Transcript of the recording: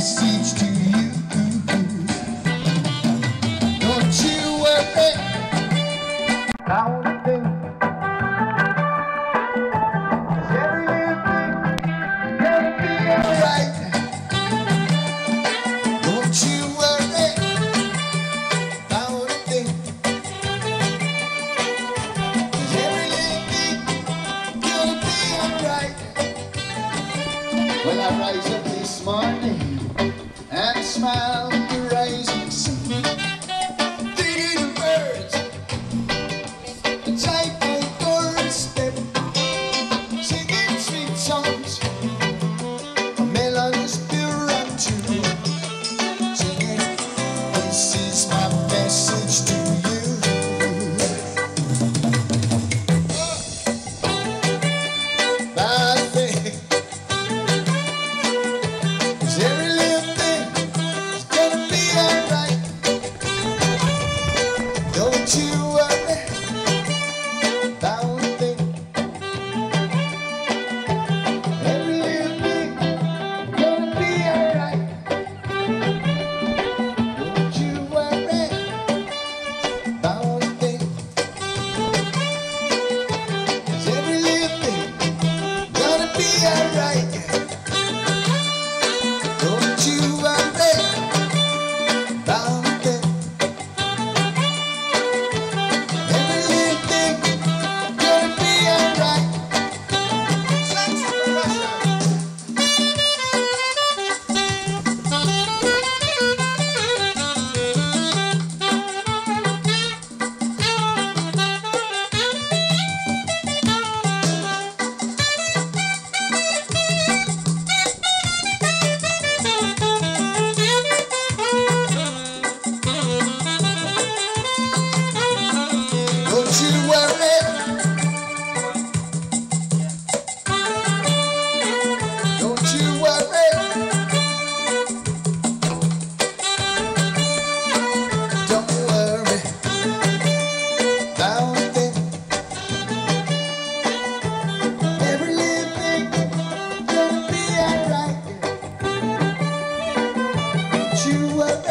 message to you. Don't you worry. Counting. wanna be alright. Don't you worry about a be alright. I rise up this morning smile you were